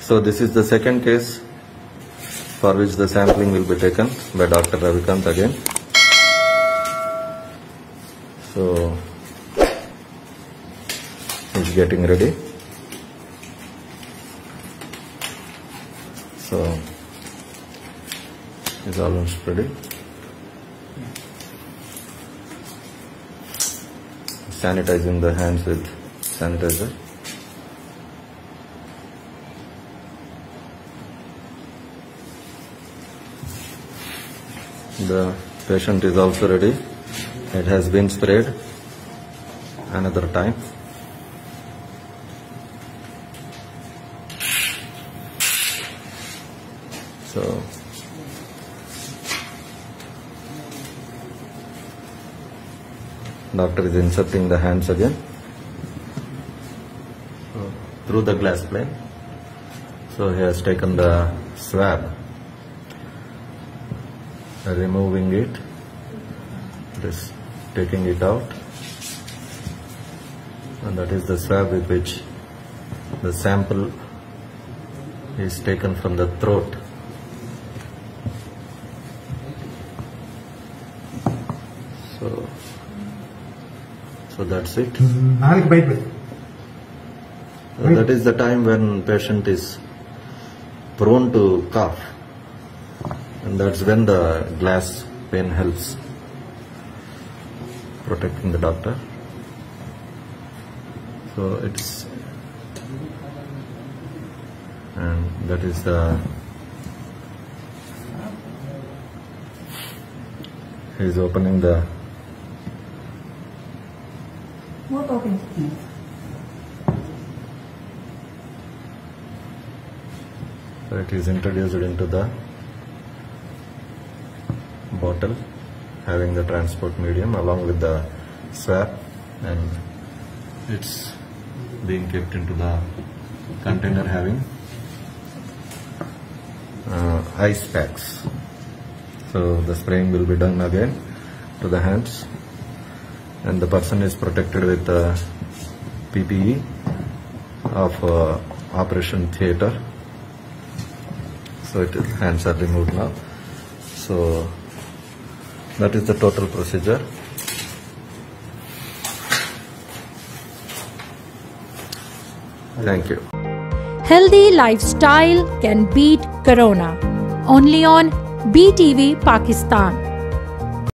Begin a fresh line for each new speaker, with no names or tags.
So this is the second case for which the sampling will be taken by Dr. Ravikant again. So he's getting ready. So he's almost ready. Sanitizing the hands with sanitizer. The patient is also ready. It has been sprayed another time. So doctor is inserting the hands again through the glass plane. So he has taken the swab removing it just taking it out. And that is the swab with which the sample is taken from the throat. So so that's it. uh, that is the time when patient is prone to cough and that's when the glass pane helps protecting the doctor. So it's and that is the he's opening the
what opens please
so it is introduced into the bottle having the transport medium along with the swab and it's being kept into the container having uh, ice packs. So the spraying will be done again to the hands and the person is protected with uh, PPE of uh, operation theatre so it is, hands are removed now so that is the total procedure thank you
Healthy lifestyle can beat corona. Only on PTV Pakistan.